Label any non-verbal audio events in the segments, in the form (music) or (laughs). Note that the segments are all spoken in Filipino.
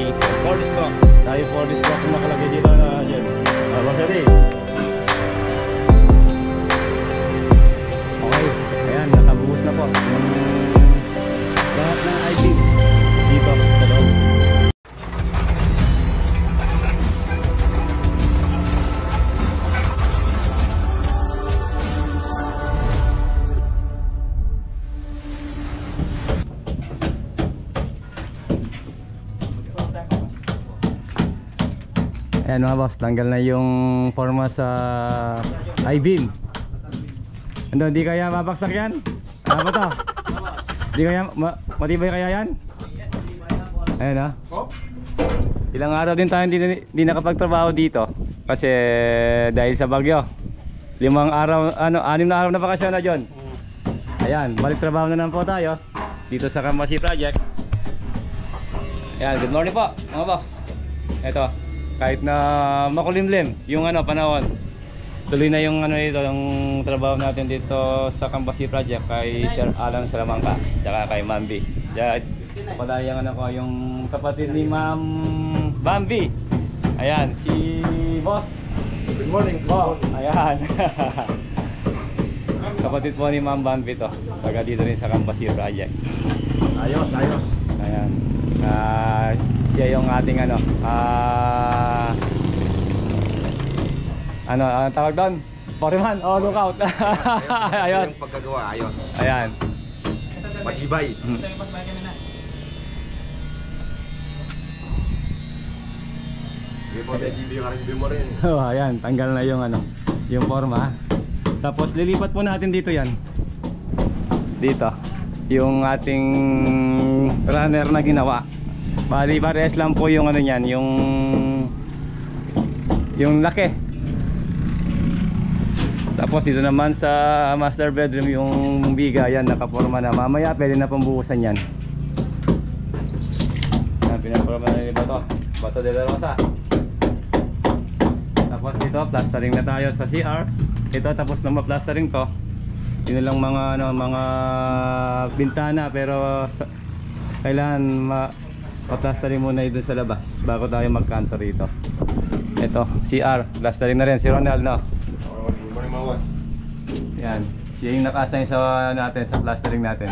Jason Forstock. Tayo Forstock nakalagay dito na yan. Uh, Masari. Ayan mga boss, tanggal na yung forma sa I-beam. Ano, di kaya mabaksak yan? Ano ba to? Di kaya, ma matibay kaya yan? Ayan ha. Ilang araw din tayo hindi, hindi nakapagtrabaho dito. Kasi dahil sa bagyo. Limang araw, ano, anim na araw na bakasyon na John. Ayan, balik trabaho na naman po tayo. Dito sa Kamasi Project. Ayan, good morning po mga boss. Ito, kahit na makulimlim yung ano panahon. Tuloy na yung ano dito, yung trabaho natin dito sa Kambasi Project kay Sir Alan Salamanca, tsaka kay Mambi. Pala yung ano ko, yung kapatid ni Ma'am Bambi. Ayan, si Boss. Good morning. Po, ayan. (laughs) kapatid po ni Ma'am Bambi to. Taga dito rin sa Kambasi Project. Ayos, ayos. Ayan. Ah, siya yung ating ano, ah ano, ang tawag doon? Foreman, oh, lookout. (laughs) Ayos. Yung pagkagawa, ayos. Ayan. Matibay. Rin. (laughs) Oh, ayan, tanggal na yung ano, yung forma. Tapos lilipat po natin dito 'yan. Dito. Yung ating runner na ginawa. Bali pares lang po yung ano niyan, yung yung laki. Tapos dito naman sa master bedroom yung biga yan nakaporma na. Mamaya pwede na yan. Yan, pinaporma na ni Bato. Bato de la Rosa. Tapos dito, plastering na tayo sa CR. Ito tapos na ma-plastering to. Yun lang mga ano, mga bintana pero sa, kailangan ma pa-plastering muna ito sa labas bago tayo magkanto rito. Ito, CR, plastering na rin si Ronald no. Yan. Siya yung naka-assign sa ano natin sa plastering natin.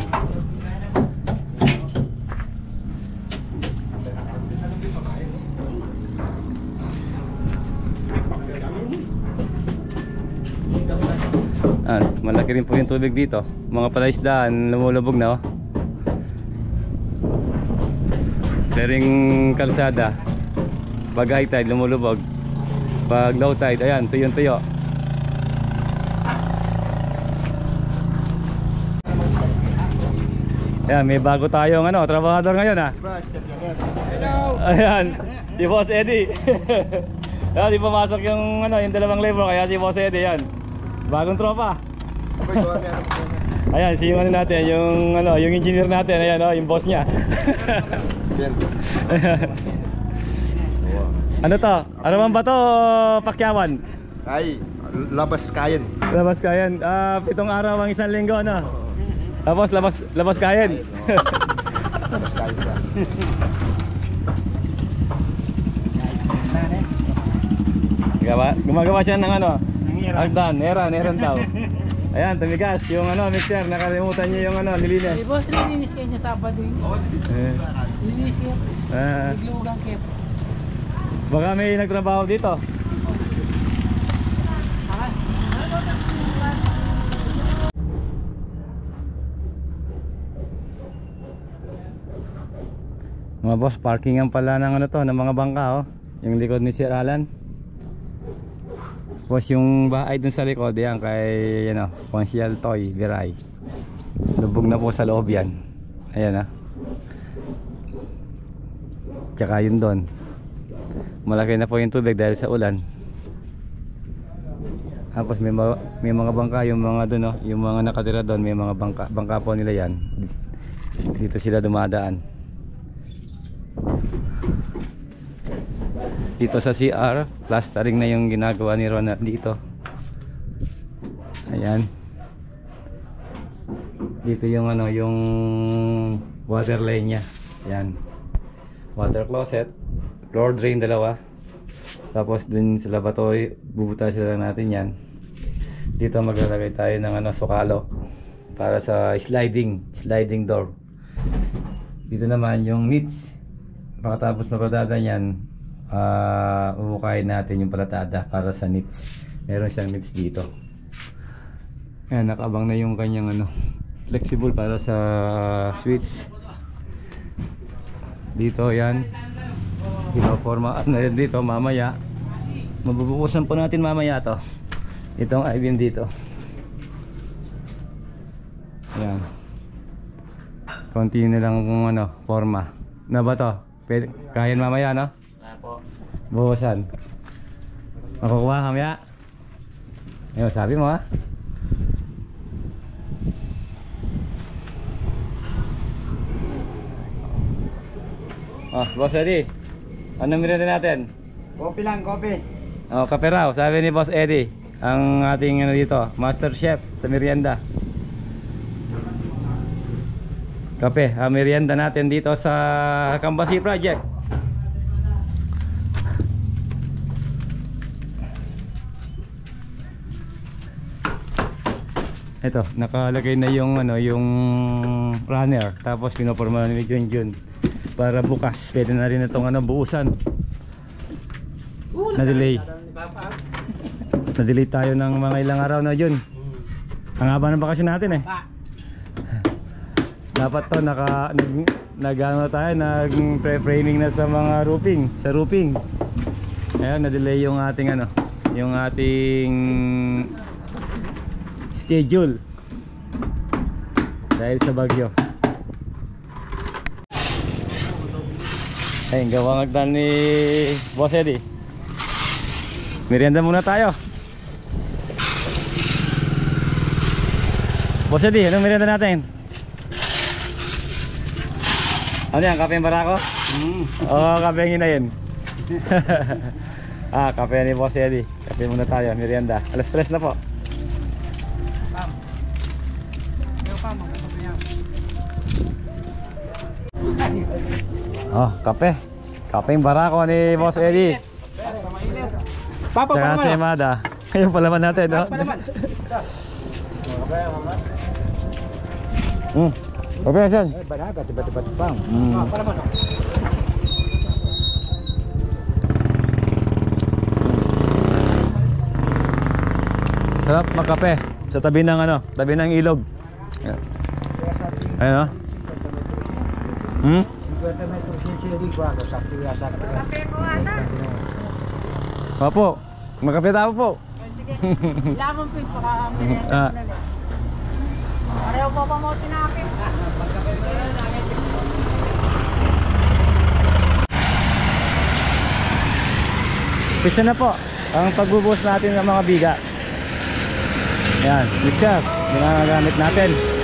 Ah, malaki rin po yung tubig dito. Mga palaisdaan lumulubog na oh. Clearing kalsada. Pag high tide lumulubog. Pag low tide, ayan, tuyong-tuyo. Ayan, may bago tayong ano, trabahador ngayon ah. Diba, step yan. Ayan, si Boss Eddie. (laughs) Ayan, di pumasok yung ano, yung dalawang labor kaya si Boss Eddie yan. Bagong tropa. Ayan, si yung ano natin, yung ano, yung engineer natin, ayan oh, yung boss niya. (laughs) Ano to? Ano man ba to, Pakyawan? Ay, labas kain. Labas kayan. Ah, pitong araw ang isang linggo, ano? Tapos labas labas kayan. Labas kain ka. Gawa, gumagawa siya ng ano? Agdan, neran, neran daw. (laughs) Ayan, tumigas yung ano, mixer, nakalimutan niya yung ano, Si nilinis. boss, nilinis kayo niya Sabado yun. Eh, Nilinis kayo. ah, Naglugang kayo. baka may nagtrabaho dito. Mga boss, parkingan pala ng ano to, ng mga bangka oh. Yung likod ni Sir Alan. Tapos yung bahay dun sa likod, yan kay ano, Consial Toy, Viray. Lubog na po sa loob yan. Ayan ah. Tsaka yun doon. Malaki na po yung tubig dahil sa ulan. Tapos may, may mga bangka yung mga doon oh, yung mga nakatira doon, may mga bangka, bangka po nila yan. Dito sila dumadaan. Dito sa CR, plastering na yung ginagawa ni Ronald dito. Ayan. Dito yung ano, yung water line niya. Ayan. Water closet, floor drain dalawa. Tapos dun sa lavatory, bubuta sila natin yan. Dito maglalagay tayo ng ano, sukalo para sa sliding, sliding door. Dito naman yung niche. Pagkatapos mapradada niyan, ah umukayin natin yung palatada para sa niche. Meron siyang niche dito. Ayan, nakabang na yung kanyang ano, flexible para sa switch. Dito, yan. Pinoforma na yan dito mamaya. Mabubukusan po natin mamaya to. Itong I-beam dito. Ayan. Konti na lang kung ano, forma. Na ba to? Pwede, kaya mamaya, no? Buhusan. Makukuha kamaya. Ayun, sabi mo ha. Oh, Boss Eddie. Ano merienda natin? Kopi lang, kopi. Oh, kape raw, sabi ni Boss Eddie. Ang ating ano dito, Master Chef sa merienda. Kape, ang merienda natin dito sa Kambasi Project. Ito, nakalagay na yung ano, yung runner. Tapos pinoporma ni Jun Jun para bukas pwede na rin itong ano buusan. Na-delay. (laughs) Na-delay tayo ng mga ilang araw na Jun. Ang haba ng bakasyon natin eh. Pa. Dapat to naka nag, nag ano tayo, nag pre-framing na sa mga roofing, sa roofing. Ayun, na-delay yung ating ano, yung ating schedule. Dahil sa bagyo. Ayun, gawang agdan ni Boss Eddie. Merienda muna tayo. Boss Eddie, anong merienda natin? Ano yan? Kape yung barako? Mm. Oo, kape yung hinayin. (laughs) (laughs) ah, kape ni Boss Eddie. Kape muna tayo, merienda. Alas 3 na po. Oh, kape. Kape yung barako ni Boss Eddie. Papa, Tsaka si Emada. Ayun (laughs) palaman natin, no? Hmm. Kape yan. Eh, banaga, tiba-tiba bang. Hmm. Para mo, no? Sarap magkape. Sa tabi ng ano, tabi ng ilog. Ayun, no? Hmm? 50 metros yung siri ko ako, sakto ya, sakto ya. Opo. Magkape tayo po. Lamang po yung merienda Ah. Pareho po pa mo tinapin. Pisa na po ang pagbubuhos natin ng mga biga. Yan, mixer. Ginagamit natin.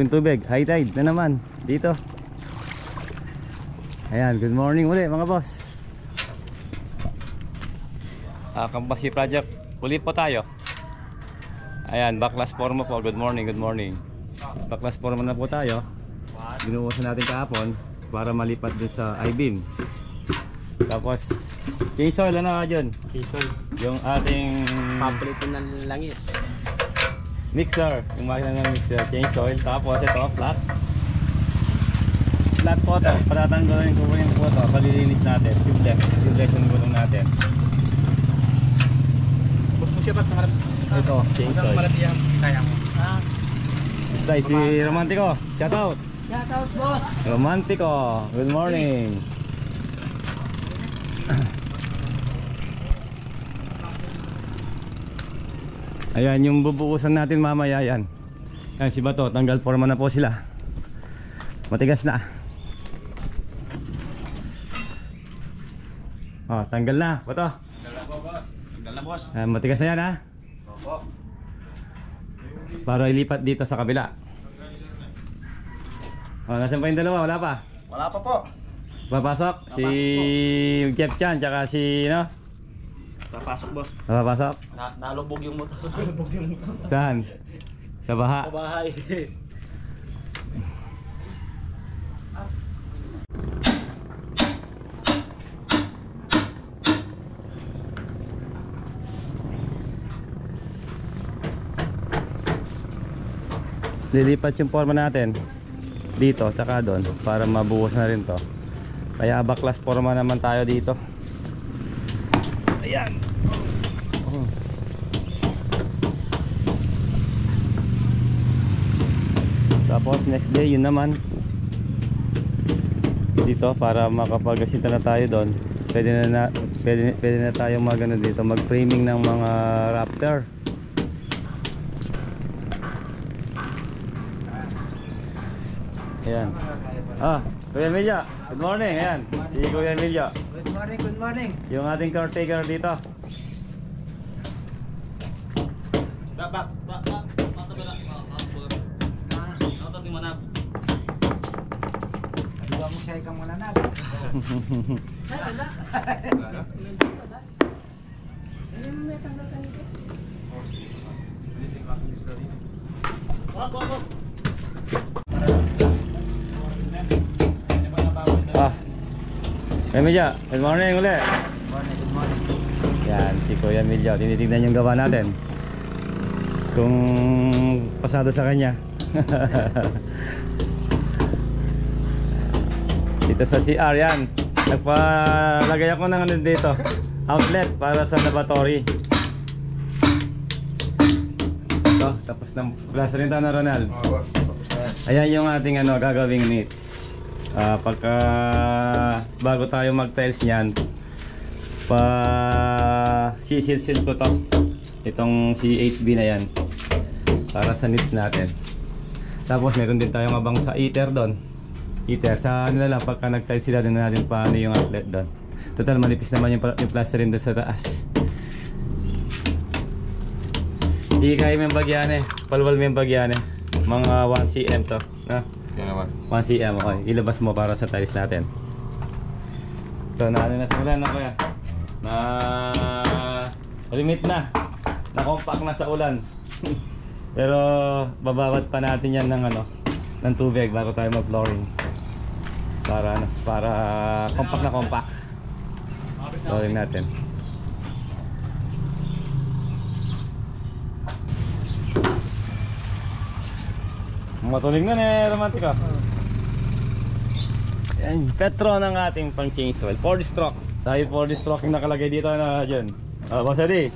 Po yung tubig. High tide na naman. Dito. Ayan, good morning ulit mga boss. Ah, Kampasi Project. Ulit po tayo. Ayan, backlash forma po. Good morning, good morning. Backlash forma na po tayo. Binuusan natin kahapon para malipat dun sa I-beam. Tapos, oil ano nga dyan? Yung ating... Paborito ng langis. Mixer, yung makina ng mixer, change oil, tapos ito, flat. Flat po ito, patatanggalin ko yung po ito, palilinis natin, tubeless, tubeless yung gulong natin. Bus mo siya pa sa harap. Ito, change oil. Kaya mo. Ah. Basta si Romantico, shout out! Shout out, boss. Romantico, good morning! Ayan yung bubukusan natin mamaya yan. Ayan si Bato, tanggal forma na po sila. Matigas na. Oh, tanggal na, Bato. Tanggal na boss. Ayan, matigas na yan ha. Opo. Para ilipat dito sa kabila. Oh, nasan pa yung dalawa? Wala pa. Wala pa po. Papasok si Jeff Chan tsaka si no? Papasok boss. Papasok. Na nalubog yung motor. Saan? Sa baha. bahay. Lilipat yung forma natin dito tsaka doon para mabuhos na rin to. Kaya baklas forma naman tayo dito. Ayan. Oh. Tapos next day yun naman dito para makapagasinta na tayo doon. Pwede na, na pwede, pwede na tayo magano dito, mag-framing ng mga Raptor. Ayan. Ah, Kuya Emilio. Good morning. Ayan. Si Kuya Emilio. Good morning, good morning. Yung ating caretaker dito. Bak, bak. Ba, ba, matabi na. Ah, matabi mo na. Dua mo siya ikaw muna na. Ay, wala. Wala. Wala. Ano mo may tanggal ka nito? Wag, wag, wag. Emilio. Good morning ulit. Morning, good morning. Yan, si Kuya Emilio. Tinitignan yung gawa natin. Kung pasado sa kanya. (laughs) dito sa CR yan. Nagpalagay ako ng ano dito. Outlet para sa lavatory. Ito, tapos ng plus rin tayo na Ronald. Ayan yung ating ano gagawing needs. Ah, pagka bago tayo mag-tiles niyan, pa sisilsil ko to. Itong CHB na yan. Para sa needs natin. Tapos meron din tayong abang sa heater doon. Heater sa ano na lang pagka nag-tiles sila din natin paano yung outlet doon. Total manipis naman yung, yung plasterin doon sa taas. Hindi kaya may bagyan eh. Palwal may bagyan eh. Mga 1 cm to. Na? Naman. 1 cm, okay. Ilabas mo para sa tiles natin. So, na ano na sa ulan na kuya? Na limit na. Na compact na sa ulan. (laughs) Pero babawat pa natin yan ng ano, ng tubig bago tayo mag-flooring. Para ano, para compact na compact. Flooring natin. Matulig na eh, romantika. Yan, petro ng ating pang change oil. 4 stroke. Dahil 4 stroke yung nakalagay dito na dyan. Ah, Boss Eddie.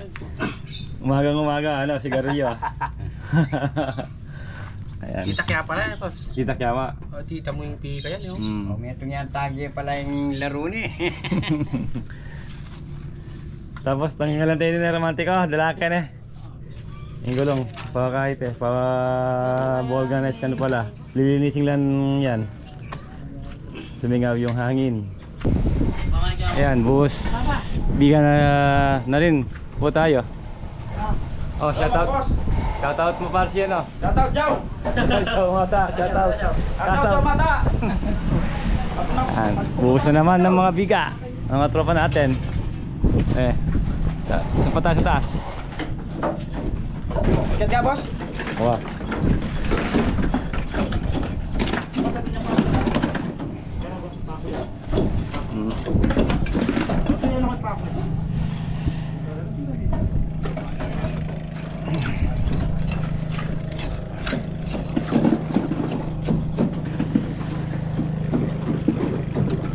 Umagang umaga, ano, sigarilyo. (laughs) Ayan. Kita kaya pala ito. Tita Kiama. Oh, tita mo yung pika yan, yun. Mm. Oh, may itong yan tagi pala yung laro ni. (laughs) Tapos tanggalan tayo ni romantiko, dalakan eh. Yung gulong, pa kahit eh, pa vulcanize ka na pala. Lilinisin lang yan. Sumingaw yung hangin. Ayan, buhos. Biga na, na rin po tayo. Oh, shout out. Shout out mo para siya, no? Shout out, Jow! Shout (laughs) mata, shout out. Asaw Jow mata! Ayan, buhos na naman ng mga biga. Ang mga tropa natin. Eh, sa, sa patas sa taas. Ikat ka, boss? Oo.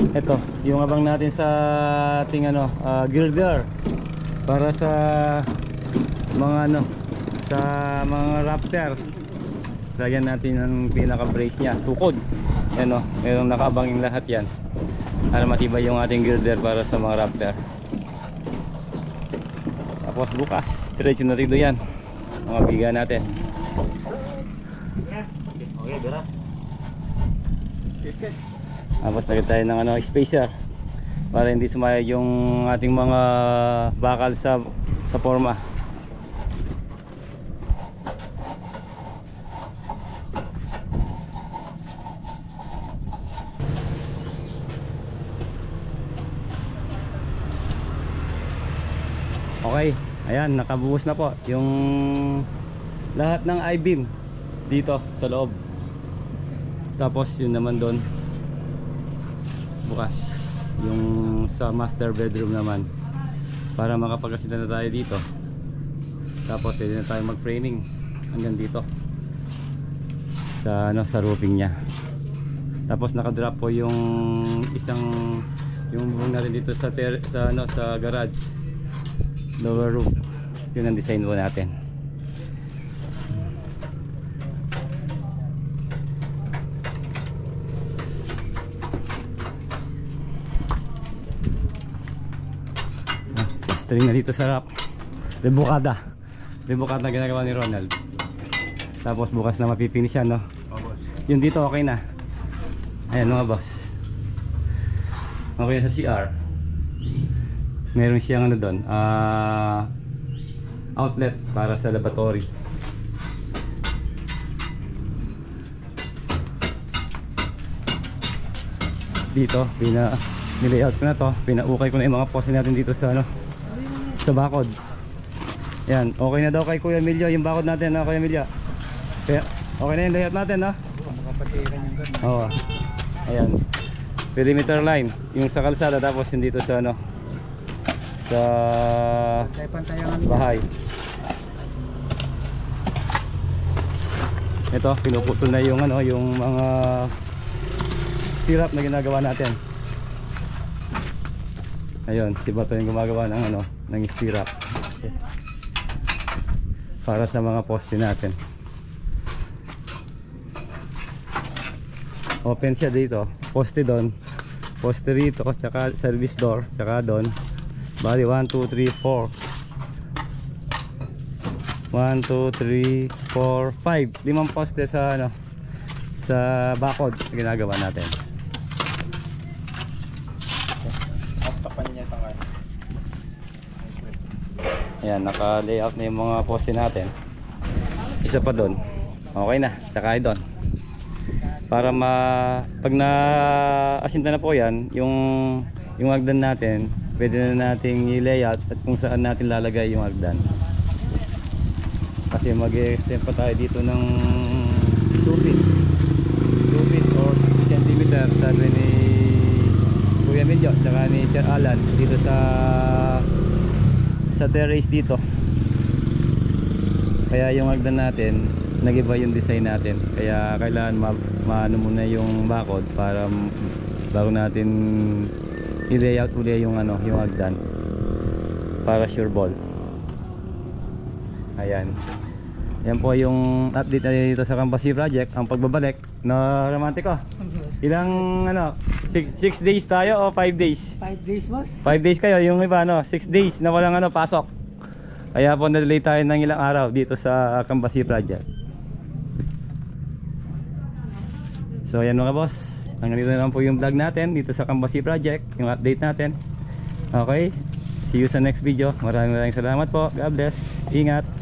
Ito, yung abang natin sa ating ano, ah, uh, girl para sa mga ano, sa mga raptor. Lagyan natin ng pinaka brace nya tukod. Yan o merong nakaabangin lahat yan. Para matibay yung ating girder para sa mga raptor. Tapos bukas diretso na rin yan. Mga biga natin. Tapos lagyan tayo ng ano, spacer. Para hindi sumaya yung ating mga bakal sa sa forma Okay, ayan, nakabuhos na po yung lahat ng I-beam dito sa loob. Tapos yun naman doon bukas yung sa master bedroom naman para makapagkasita na tayo dito. Tapos pwede na tayo mag-framing hanggang dito sa ano sa roofing niya. Tapos naka-drop po yung isang yung buong natin dito sa ter, sa ano sa garage lower roof. Yun ang design po natin. String na dito sa rap. Rebukada rebukada na ginagawa ni Ronald. Tapos bukas na mapipinish yan no? Oh, boss. yun dito okay na. Ayan mga boss. Okay sa CR meron siyang ano doon ah outlet para sa laboratory dito pina nilayout ko na to pinaukay ko na yung mga poste natin dito sa ano sa bakod yan okay na daw kay Kuya Emilio yung bakod natin na Kuya Emilio kaya okay na yung layout natin no Makapatiran yung gano'n. Oo. Ayan. Perimeter line. Yung sa kalsada tapos yung dito sa ano. Sa pantayangan bahay. Ito, pinuputol na yung ano, yung mga stirrup na ginagawa natin. Ayun, si Bato yung gumagawa ng ano, ng stirrup. Para sa mga poste natin. open siya dito poste doon poste rito tsaka service door tsaka doon bali 1, 2, 3, 4 1, 2, 3, 4, 5 limang poste sa ano sa bakod. Na ginagawa natin. Ayan naka layout na yung mga poste natin. Isa pa doon okay na. Tsaka doon para ma pag na asinta na po yan yung yung hagdan natin pwede na nating i-layout at kung saan natin lalagay yung hagdan. Kasi mag-extend pa tayo dito ng 2 feet. 2 feet or 60 cm sabi ni Kuya Medyo tsaka ni Sir Alan dito sa sa terrace dito. Kaya yung hagdan natin nagiba yung design natin. Kaya kailangan ma maano muna yung bakod para bago natin i-layout uli yung ano yung hagdan. Para sure ball. Ayan. Yan po yung update natin dito sa Campasi Project ang pagbabalik na romantiko ilang ano 6 days tayo o 5 days? 5 days, boss. 5 days kayo, yung iba no, 6 days na walang ano, pasok. Kaya po na-delay tayo ng ilang araw dito sa Kambasi Project. So ayan mga boss, hanggang dito na lang po yung vlog natin dito sa Kambasi Project, yung update natin. Okay, see you sa next video. Maraming maraming salamat po. God bless. Ingat.